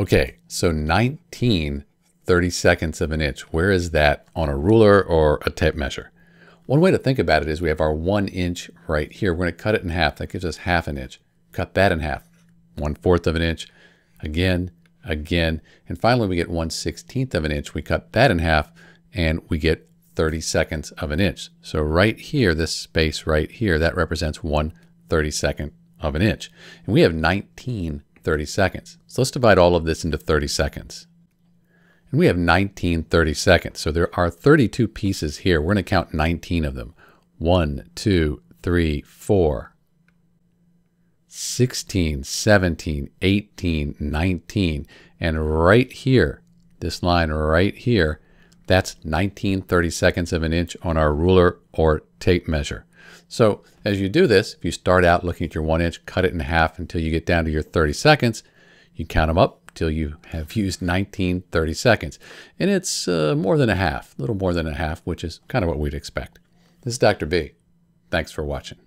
Okay, so 19 30 seconds of an inch. Where is that on a ruler or a tape measure? One way to think about it is we have our one inch right here. We're going to cut it in half. That gives us half an inch. Cut that in half. One fourth of an inch. Again, again. And finally, we get one sixteenth of an inch. We cut that in half and we get 30 seconds of an inch. So right here, this space right here, that represents one 32nd of an inch. And we have 19 30 seconds. So let's divide all of this into 30 seconds. And we have 19 30 seconds. So there are 32 pieces here. We're going to count 19 of them. 1, 2, 3, 4, 16, 17, 18, 19. And right here, this line right here, that's 19 30 seconds of an inch on our ruler or tape measure. So as you do this, if you start out looking at your one inch, cut it in half until you get down to your 30 seconds, you count them up till you have used 19 30 seconds. And it's uh, more than a half, a little more than a half, which is kind of what we'd expect. This is Dr. B. Thanks for watching.